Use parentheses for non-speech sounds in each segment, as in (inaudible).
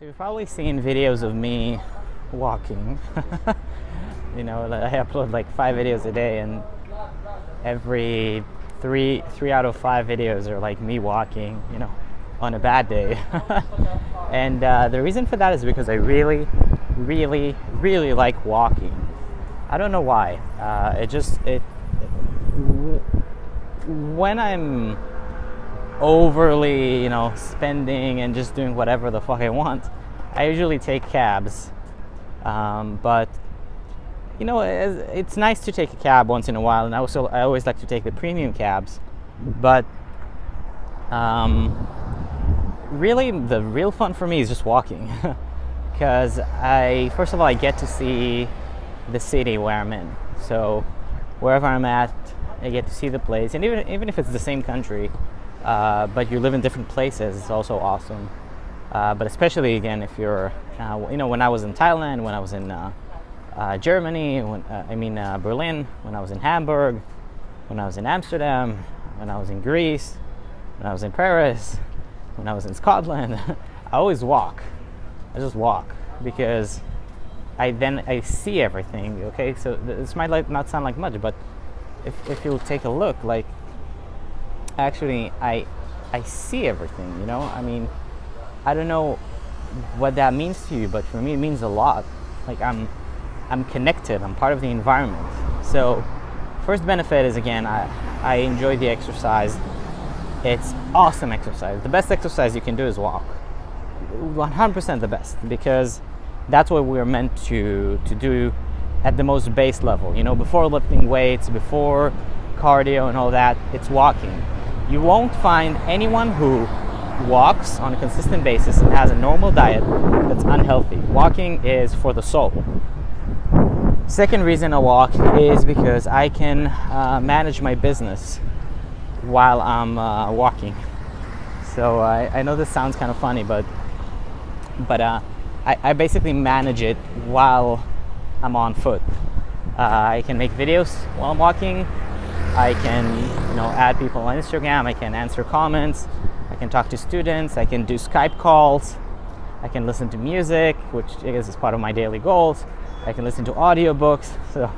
So you've probably seen videos of me walking. (laughs) you know, I upload like five videos a day, and every three three out of five videos are like me walking. You know, on a bad day. (laughs) and uh, the reason for that is because I really, really, really like walking. I don't know why. Uh, it just it when I'm overly, you know, spending and just doing whatever the fuck I want, I usually take cabs. Um, but you know, it's nice to take a cab once in a while, and I also I always like to take the premium cabs. But um, really, the real fun for me is just walking, (laughs) because I first of all I get to see the city where I'm in. So wherever I'm at, I get to see the place, and even even if it's the same country, uh, but you live in different places, it's also awesome. Uh, but especially again, if you're, uh, you know, when I was in Thailand, when I was in uh, Germany, when, I mean Berlin, when I was in Hamburg, when I was in Amsterdam, when I was in Greece, when I was in Paris, when I was in Scotland, (laughs) I always walk. I just walk because I then I see everything. Okay, so this might not sound like much, but if if you take a look, like actually I I see everything. You know, I mean, I don't know what that means to you, but for me it means a lot. Like I'm I'm connected. I'm part of the environment. So first benefit is again I I enjoy the exercise. It's awesome exercise. The best exercise you can do is walk. 100% the best because that's what we're meant to to do at the most base level. You know, before lifting weights, before cardio and all that, it's walking you won't find anyone who walks on a consistent basis and has a normal diet that's unhealthy. Walking is for the soul. Second reason I walk is because I can uh, manage my business while I'm uh, walking. So I, I, know this sounds kind of funny, but but uh, I, I, basically manage it while I'm on foot. Uh, I can make videos while I'm walking. I can, you know, add people on Instagram. I can answer comments. I can talk to students. I can do Skype calls. I can listen to music, which I guess is part of my daily goals. I can listen to audiobooks. (laughs) So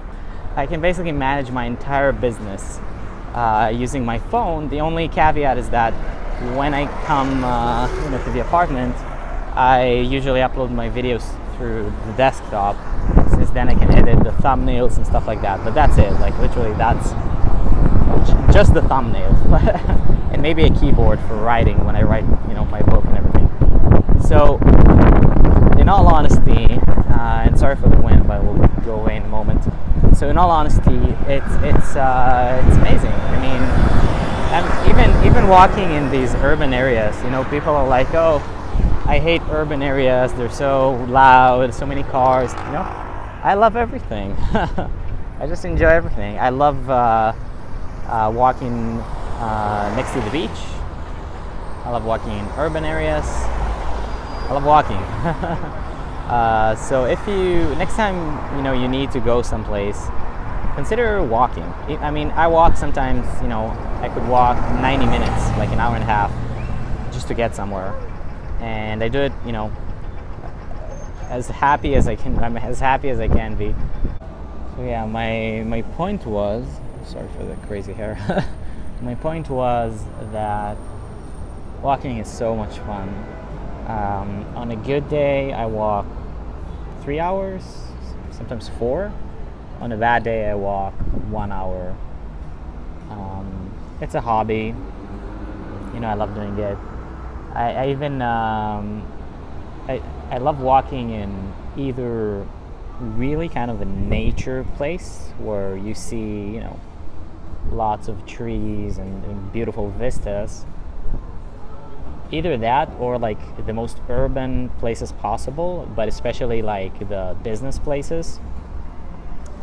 I can basically manage my entire business uh, using my phone. The only caveat is that when I come uh, you know, to the apartment, I usually upload my videos through the desktop since then I can edit the thumbnails and stuff like that. But that's it. Like literally, that's just the thumbnail (laughs) and maybe a keyboard for writing when I write, you know, my book and everything. So, in all honesty, uh, and sorry for the wind, but we'll go away in a moment. So, in all honesty, it's it's uh, it's amazing. I mean, I'm even even walking in these urban areas, you know, people are like, oh, I hate urban areas. They're so loud, so many cars. You know, I love everything. (laughs) I just enjoy everything. I love. Uh, uh, walking uh, next to the beach. I love walking in urban areas. I love walking. (laughs) uh, so if you next time you know you need to go someplace, consider walking. I mean, I walk sometimes. You know, I could walk 90 minutes, like an hour and a half, just to get somewhere, and I do it. You know, as happy as I can. I'm as happy as I can be. So yeah, my my point was sorry for the crazy hair. (laughs) My point was that walking is so much fun. Um, on a good day, I walk three hours, sometimes four. On a bad day, I walk one hour. Um, it's a hobby. You know, I love doing it. I, I even um, I, I love walking in either really kind of a nature place where you see, you know, lots of trees and, and beautiful vistas. Either that or like the most urban places possible but especially like the business places.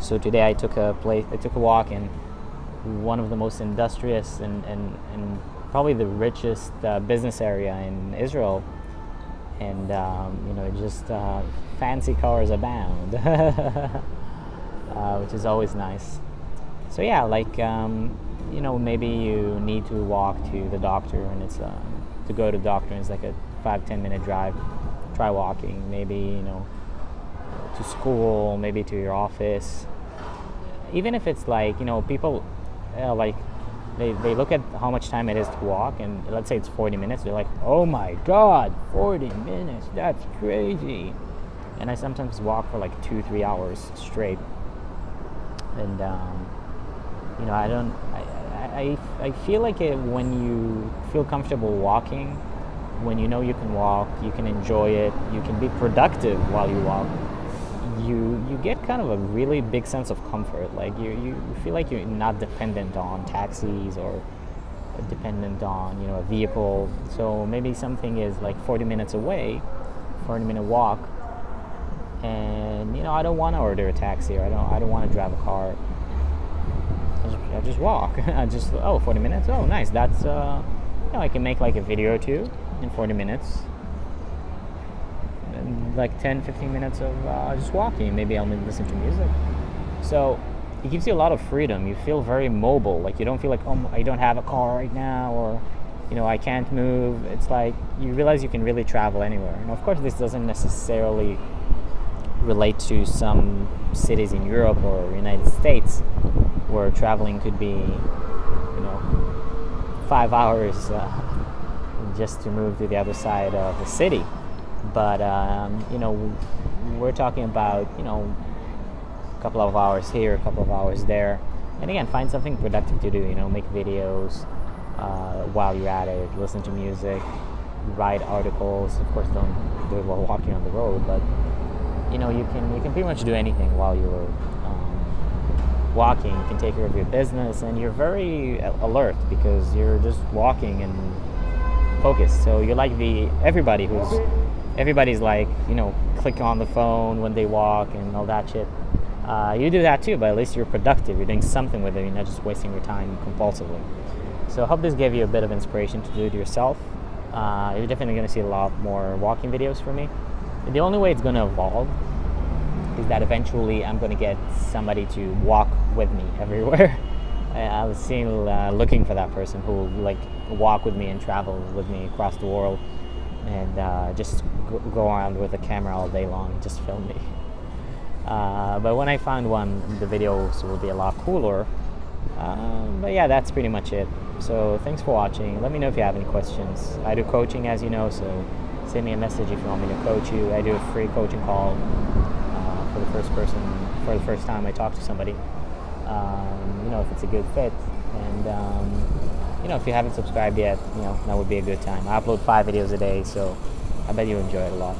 So today i took a place i took a walk in one of the most industrious and, and, and probably the richest uh, business area in israel. And um, you know just uh, fancy cars abound (laughs) uh, which is always nice so yeah, like um, you know, maybe you need to walk to the doctor, and it's uh, to go to the doctor, and it's like a five ten minute drive. try walking. Maybe you know to school, maybe to your office. Even if it's like you know people uh, like they, they look at how much time it is to walk and let's say it's 40 minutes they're like oh my god 40 minutes that's crazy and i sometimes walk for like two three hours straight and um, you know i don't I, I, I feel like it, when you feel comfortable walking when you know you can walk you can enjoy it you can be productive while you walk you you get kind of a really big sense of comfort. Like you, you feel like you're not dependent on taxis or dependent on you know a vehicle. So maybe something is like 40 minutes away, 40 minute walk, and you know I don't want to order a taxi or I don't I don't want to drive a car. I just, just walk. (laughs) I just oh 40 minutes. Oh nice. That's uh, you know I can make like a video or two in 40 minutes. And like 10 15 minutes of uh, just walking. Maybe i'll listen to music. So it gives you a lot of freedom. You feel very mobile. Like you don't feel like oh i don't have a car right now or you know i can't move. It's like you realize you can really travel anywhere. And of course this doesn't necessarily relate to some cities in europe or united states where traveling could be you know five hours uh, (laughs) just to move to the other side of the city. But um, you know we're talking about you know a couple of hours here a couple of hours there. And again find something productive to do you know make videos uh, while you're at it listen to music write articles. Of course don't do it while walking on the road but you know you can you can pretty much do anything while you're um, walking you can take care of your business and you're very alert because you're just walking and focused so you're like the everybody who's everybody's like, you know, click on the phone when they walk and all that shit. Uh, you do that too, but at least you're productive. You're doing something with it. You're not just wasting your time compulsively. So I hope this gave you a bit of inspiration to do it yourself. Uh, you're definitely going to see a lot more walking videos from me. The only way it's going to evolve is that eventually I'm going to get somebody to walk with me everywhere. (laughs) I was seeing, uh, looking for that person who will like walk with me and travel with me across the world and uh, just go around with a camera all day long and just film me. Uh, but when I find one, the videos will be a lot cooler. Um, but yeah, that's pretty much it. So thanks for watching. Let me know if you have any questions. I do coaching, as you know, so send me a message if you want me to coach you. I do a free coaching call for the first person, for the first time I talk to somebody. Um, you know, if it's a good fit. And um, you know, if you haven't subscribed yet, you know, that would be a good time. I upload five videos a day, so I bet you enjoy it a lot.